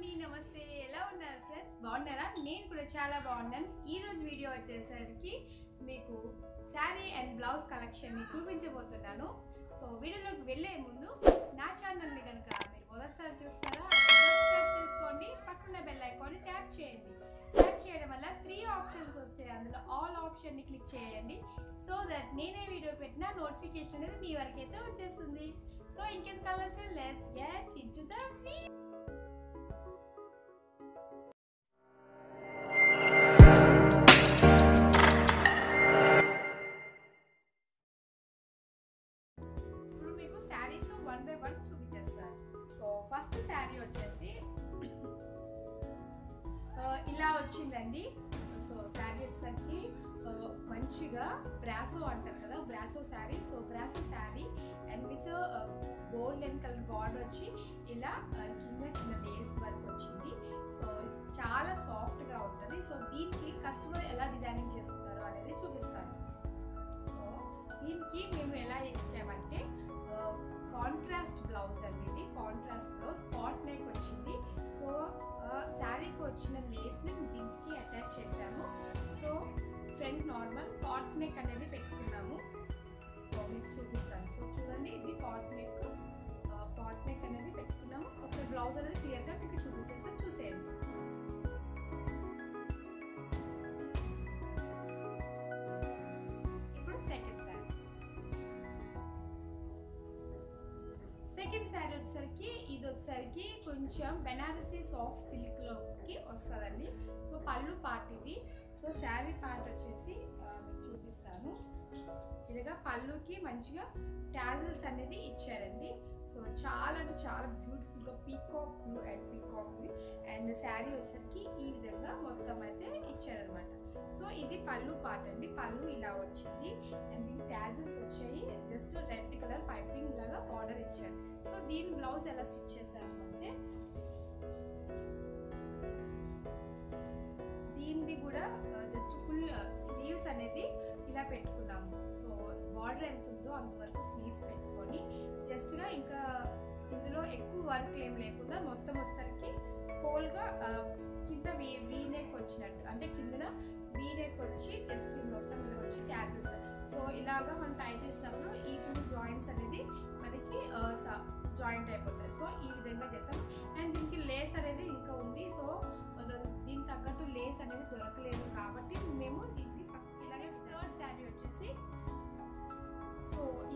అండి నమస్తే ఎలా ఉన్నారు ఫ్రెండ్స్ బాగున్నారా? నేను కూడా చాలా బాగున్నాను. ఈరోజు వీడియో వచ్చేసరికి మీకు శారీ అండ్ బ్లౌజ్ కలెక్షన్ని చూపించబోతున్నాను. సో వీడియోలోకి వెళ్ళే ముందు నా ఛానల్ని కనుక మీరు మొదటిసారి చూస్తారా సబ్స్క్రైబ్ చేసుకోండి. పక్కన బెల్ ఐకాన్ని ట్యాప్ చేయండి. ట్యాప్ చేయడం వల్ల త్రీ ఆప్షన్స్ వస్తాయి. అందులో ఆల్ ఆప్షన్ని క్లిక్ చేయండి. సో దట్ నేనే వీడియో పెట్టిన నోటిఫికేషన్ అనేది మీ వరకు అయితే వచ్చేస్తుంది. సో ఇంకెంత colours let's get in to the మంచిగా బ్రాసో అంటారు కదా brasso sari. So brasso sari and with golden colour border వచ్చి ఇలా uh, కింద చిన్న లేస్ వర్క్ వచ్చింది. సో చాలా సాఫ్ట్గా ఉంటుంది. సో దీనికి కస్టమర్ ఎలా డిజైనింగ్ చేసుకున్నారు అనేది చూపిస్తాను. సో దీనికి మేము ఎలా ఇచ్చామంటే uh, కాంట్రాస్ట్ బ్లౌజ్ అండి ఇది. కాంట్రాస్ట్ బ్లౌజ్ పాట్ నెక్ వచ్చింది. సో uh, శారీకి వచ్చిన లేస్ని దీనికి అటాచ్ చేశాము. So front normal pot neck అనేది పెట్టుకున్నాము. సో మీకు చూపిస్తాను. సో చూడండి ఇది పాట్ నెక్ పాట్ నెక్ అనేది పెట్టుకున్నాము. ఒకసారి బ్లౌజ్ అనేది క్లియర్గా మీకు చూపించేస్తే చూసేయండి. ఇప్పుడు సెకండ్ శారీ సెకండ్ శారీ వచ్చేసరికి ఇది వచ్చేసరికి కొంచెం బెనారసీ సాఫ్ట్ సిల్క్లోకి వస్తుందండి. సో పళ్ళు పార్ట్ ఇది. సో శారీ పార్ట్ వచ్చేసి మీకు చూపిస్తాను. ఇలాగా పళ్ళుకి మంచిగా టాజల్స్ అనేది ఇచ్చారండి. సో చాలా అంటే చాలా బ్యూటిఫుల్గా peacock blue and peacock blue and sari వచ్చేసరికి ఈ విధంగా మొత్తం అయితే ఇచ్చారనమాట సో ఇది పళ్ళు పార్ట్ అండి. పళ్ళు ఇలా వచ్చింది. అండ్ దీని ట్యాజల్స్ వచ్చాయి. జస్ట్ రెడ్ కలర్ పైపింగ్ లాగా బార్డర్ ఇచ్చారు. సో దీని బ్లౌజ్ ఎలా స్టిచ్ చేశారు అంటే అనేది ఇలా పెట్టుకున్నాము. సో బార్డర్ ఎంత ఉందో అంతవరకు స్లీవ్స్ పెట్టుకొని జస్ట్గా ఇంకా ఇందులో ఎక్కువ వర్క్ ఏం లేకుండా మొత్తం వచ్చేసరికి హోల్గా కింద వీ వీనేక్ వచ్చినట్టు అంటే కిందన వీనేక్ వచ్చి జస్ట్ మొత్తం ఇలా వచ్చి క్యాసెస్ సో ఇలాగా మనం టైట్ చేసినప్పుడు ఈ టూ జాయింట్స్ అనేది మనకి జాయింట్ అయిపోతాయి. సో ఈ విధంగా చేసాం. అండ్ దీనికి లేస్ అనేది ఇంకా ఉంది. సో దీనికి తగ్గట్టు లేస్ అనేది దొరకలేదు.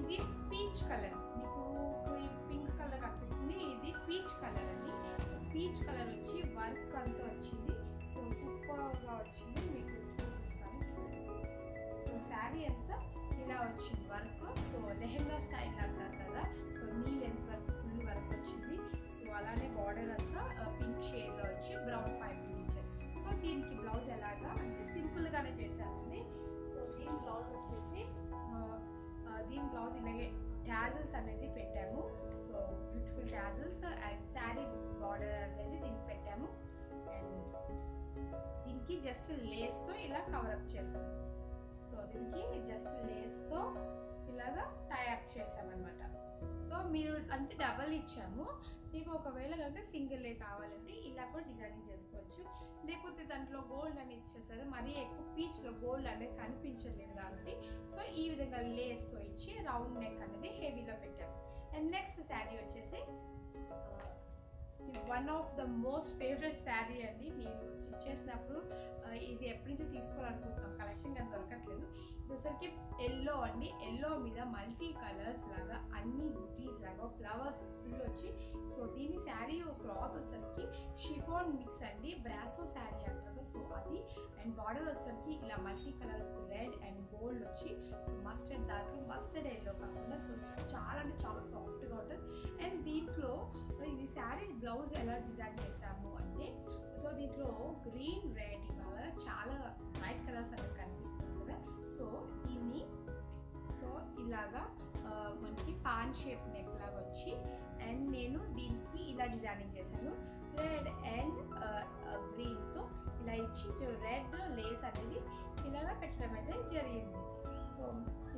ఇది పీచ్ కలర్ మీకు పింక్ కలర్ కనిపిస్తుంది. ఇది పీచ్ కలర్ అండి. సో పీచ్ కలర్ వచ్చి వర్క్ అంతా వచ్చింది. సో సూపర్గా వచ్చింది. మీకు చూపిస్తాను. చూడండి. సో శారీ అంతా ఇలా వచ్చింది వర్క్. సో లెహెంగా స్టైల్ అంటారు కదా. సో నీ లెంత్ వరకు ఫుల్ వర్క్ వచ్చింది. సో అలానే బార్డర్ అంతా పింక్ షేడ్లో వచ్చి బ్రౌన్ పైపింగ్ ఇచ్చారు. సో దీనికి బ్లౌజ్ ఎలాగా? అంటే సింపుల్గానే చేశానండి సో దీని బ్లౌజ్ వచ్చేసి అనేది పెట్టాము. So beautiful tassels and sari border అనేది దీనికి పెట్టాము. అండ్ దీనికి జస్ట్ లేస్తో ఇలా కవరప్ చేసాము. సో దీనికి జస్ట్ లేస్తో ఇలాగా టైఅప్ చేసామన్నమాట. సో మీరు అంటే డబల్ ఇచ్చాము. మీకు ఒకవేళ కనుక సింగిల్ కావాలంటే ఇలా కూడా డిజైనింగ్ చేసుకోవచ్చు. లేకపోతే దాంట్లో గోల్డ్ అని ఇచ్చేసారు మరీ ఎక్కువ పీచ్లో గోల్డ్ అనేది కనిపించలేదు కాబట్టి సో ఈ విధంగా లేస్తో ఇచ్చి రౌండ్ నెక్ అనేది హెవీలో పెట్టాం. అండ్ నెక్స్ట్ శారీ వచ్చేసి one of the most favourite sari అండి. నేను స్టిచ్ చేసినప్పుడు ఇది ఎప్పటి నుంచో తీసుకోవాలనుకుంటున్నాం. కలెక్షన్ కానీ దొరకట్లేదు. ఇది వచ్చరికి ఎల్లో అండి. ఎల్లో మీద మల్టీ కలర్స్ లాగా అన్ని బుటీస్ లాగా ఫ్లవర్స్ ఫుల్ వచ్చి సో దీని శారీ క్లాత్ వచ్చరికి షిఫోన్ మిక్స్ అండి. బ్రాసో శారీ అంటారు. సో అది అండ్ బార్డర్ వచ్చేసరికి ఇలా multi colour red and gold వచ్చి సో మస్టర్డ్ దాంట్లో మస్టర్డ్ ఎల్లో కాకుండా సో చాలా అంటే చాలా సాఫ్ట్గా ఉంటుంది. అండ్ దీంట్లో ఇది శారీ బ్లౌజ్ ఎలా డిజైన్ చేసాము అంటే సో దీంట్లో గ్రీన్ రెడ్ ఇవాళ చాలా బ్రైట్ కలర్స్ అనేవి కనిపిస్తుంది కదా. సో దీన్ని సో ఇలాగా మనకి పాన్ షేప్ నెక్ లాగా వచ్చి అండ్ నేను దీనికి ఇలా డిజైనింగ్ చేశాను. రెడ్ అండ్ గ్రీన్తో ఇలా ఇచ్చి రెడ్ లేస్ అనేది ఇలాగా పెట్టడం అయితే జరిగింది. సో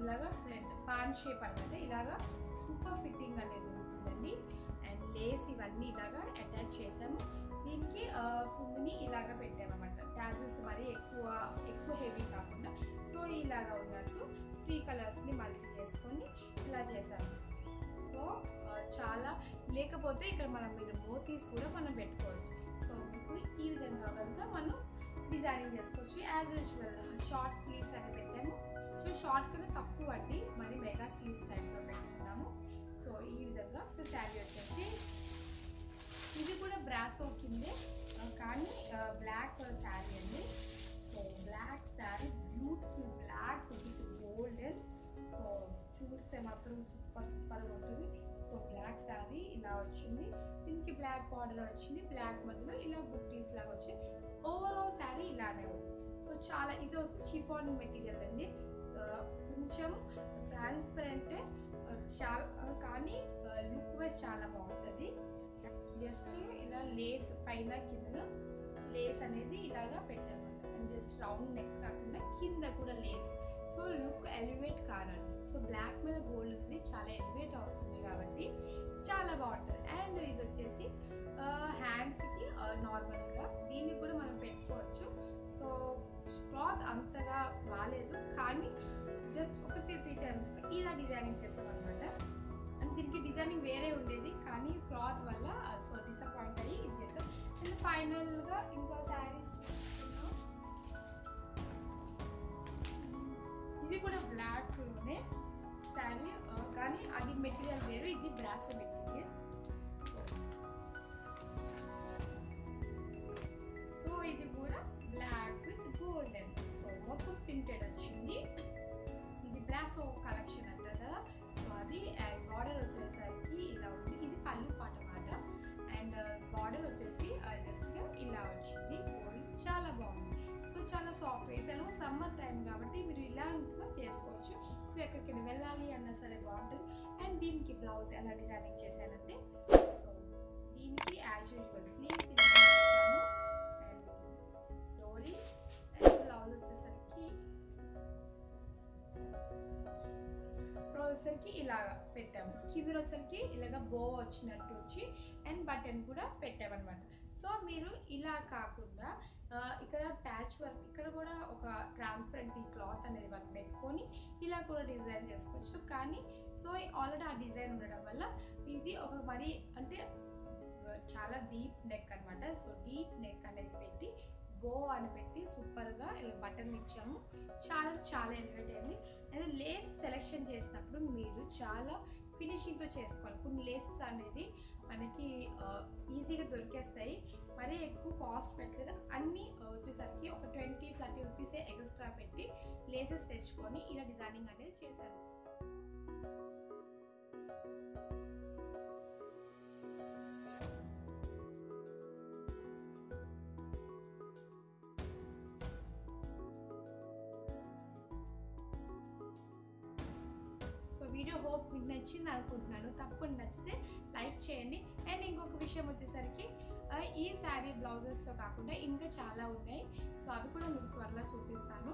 ఇలాగా రెడ్ పాన్ షేప్ అనమాట. ఇలాగా సూపర్ ఫిట్టింగ్ అనేది ఉంటుందండి. అండ్ లేస్ ఇవన్నీ ఇలాగా అటాచ్ చేసాము. దీనికి ఫుడ్ని ఇలాగ పెట్టామన్నమాట. ట్యాజెస్ మరి ఎక్కువ ఎక్కువ హెవీ కాకుండా. సో ఇలాగా ఉన్నట్టు త్రీ కలర్స్ని మల్టీ చేసుకొని ఇలా చేశాను సో చాలా లేకపోతే ఇక్కడ మనం మీరు మోతీస్ కూడా మనం పెట్టుకోవచ్చు. సో మీకు ఈ విధంగా కనుక మనం డిజైనింగ్ చేసుకోవచ్చు. యాజ్ యూజువల్ షార్ట్ స్లీవ్స్ అని పెట్టాము. సో షార్ట్ కన్నా తక్కువ అండి. మరి మెగా స్లీవ్స్ టైప్లో పెట్టుకున్నాము సో ఈ విధంగా సో శారీ వచ్చేసి ఇది కూడా బ్రాసో కిందే. కానీ బ్లాక్ శారీ అండి. So black sari beautiful black ఉంది వేస్తే మాత్రం సూపర్ సూపర్గా ఉంటుంది. సో బ్లాక్ శారీ ఇలా వచ్చింది. దీనికి బ్లాక్ బార్డర్ వచ్చింది. బ్లాక్ మధ్యలో ఇలా బుట్టీస్ లాగా వచ్చింది ఓవరాల్ శారీ ఇలానే ఉంది. సో చాలా ఇది వచ్చి షిఫాన్ మెటీరియల్ అండి. కొంచెం ట్రాన్స్పరెంట్ చాలా కానీ లుక్ వైజ్ చాలా బాగుంటుంది. జస్ట్ ఇలా లేస్ పైన కింద లేస్ అనేది ఇలాగా పెట్టామన్నమాట. జస్ట్ రౌండ్ నెక్ కాకుండా కింద కూడా లేస్ సో లుక్ ఎలివేట్ కాదండి. సో బ్లాక్ మీద గోల్డ్ అనేది చాలా ఎలివేట్ అవుతుంది కాబట్టి చాలా బాగుంటుంది. అండ్ ఇది వచ్చేసి హ్యాండ్స్కి నార్మల్గా దీన్ని కూడా మనం పెట్టుకోవచ్చు. సో క్లాత్ అంతగా బాగాలేదు కానీ జస్ట్ ఒకటి త్రీ టైమ్స్ ఇలా డిజైనింగ్ చేసామన్నమాట అండ్ దీనికి డిజైనింగ్ వేరే ఉండేది కానీ క్లాత్ వల్ల సో డిసప్పాయింట్ అయ్యి ఇది చేసాం అండ్ ఫైనల్గా ఇంకో కానీ అది మెటీరియల్ వేరు ఇది బ్రాస్ మెటీరియల్. సో ఇది కూడా బ్లాక్ విత్ గోల్డెన్ సో మొత్తం ప్రింటెడ్ వచ్చింది. ఇది బ్రాసో కలెక్షన్ అంటారు కదా. సో అది అండ్ బార్డర్ వచ్చేసరికి ఇలా ఉంది. ఇది పళ్ళు పాట మాట. అండ్ బార్డర్ uh, వచ్చేసి uh, జస్ట్గా ఇలా వచ్చింది. గోల్డ్ చాలా బాగుంది. సమ్మర్ టైం కాబట్టి మీరు ఇలాంటిగా చేసుకోవచ్చు. సో ఎక్కడికైనా వెళ్ళాలి అన్నా సరే బాగుంటుంది. అండ్ దీనికి బ్లౌజ్ ఎలా డిజైనింగ్ చేశానంటే సో దీనికి యాజ్ యూజువల్ స్లీవ్స్ ఇలా అండ్ డోరీ అండ్ బ్లౌజ్ వచ్చేసరికి వచ్చేసరికి ఇలా పెట్టాము. కింద వచ్చేసరికి ఇలాగ బో వచ్చినట్టు వచ్చి అండ్ బటన్ కూడా పెట్టామన్నమాట. సో మీరు ఇలా కాకుండా ఇక్కడ ప్యాచ్ వర్క్ ఇక్కడ కూడా ఒక ట్రాన్స్పరెంట్ క్లాత్ అనేది మనం పెట్టుకొని ఇలా కూడా డిజైన్ చేసుకోవచ్చు. కానీ సో ఆల్రెడీ ఆ డిజైన్ ఉండడం వల్ల ఇది ఒక మరి అంటే చాలా డీప్ నెక్ అనమాట సో డీప్ నెక్ అనేది పెట్టి బో అని పెట్టి సూపర్గా ఇలా బటన్ ఇచ్చాము. చాలా చాలా ఎలివేట్ అయింది. అయితే లేస్ సెలెక్షన్ చేసినప్పుడు మీరు చాలా ఫినిషింగ్తో చేసుకోవాలి. కొన్ని లేసెస్ అనేది మనకి ఈజీగా దొరికేస్తాయి. మరీ ఎక్కువ కాస్ట్ పెట్టలేదు. అన్నీ వచ్చేసరికి ఒక ట్వంటీ థర్టీ రూపీసే ఎక్స్ట్రా పెట్టి లేసెస్ తెచ్చుకొని ఇలా డిజైనింగ్ అనేది చేశాను. వీడియో హోప్ మీకు నచ్చింది అనుకుంటున్నాను తప్పకుండా నచ్చితే లైక్ చేయండి. అండ్ ఇంకొక విషయం వచ్చేసరికి ఈ శారీ బ్లౌజెస్తో కాకుండా ఇంకా చాలా ఉన్నాయి. సో అవి కూడా మీకు త్వరలో చూపిస్తాను.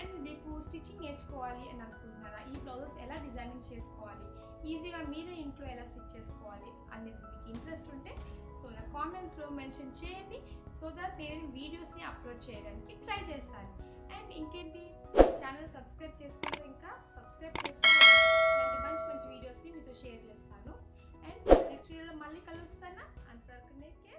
అండ్ మీకు స్టిచ్చింగ్ నేర్చుకోవాలి అని అనుకుంటున్నారా? ఈ బ్లౌజెస్ ఎలా డిజైనింగ్ చేసుకోవాలి? ఈజీగా మీరే ఇంట్లో ఎలా స్టిచ్ చేసుకోవాలి అనేది మీకు ఇంట్రెస్ట్ ఉంటే సో నా కామెంట్స్లో మెన్షన్ చేయండి. సో దట్ నేను వీడియోస్ని అప్లోడ్ చేయడానికి ట్రై చేస్తాను. అండ్ ఇంకేంటి? ఛానల్ సబ్స్క్రైబ్ చేసుకుంటే ఇంకా సబ్స్క్రైబ్ చేసుకోండి. ఇలాంటి మంచి మంచి వీడియోస్ని మీతో షేర్ చేస్తాను. అండ్ నెక్స్ట్ వీడియోలో మళ్ళీ కలుస్తాను? అంతవరకు నేకే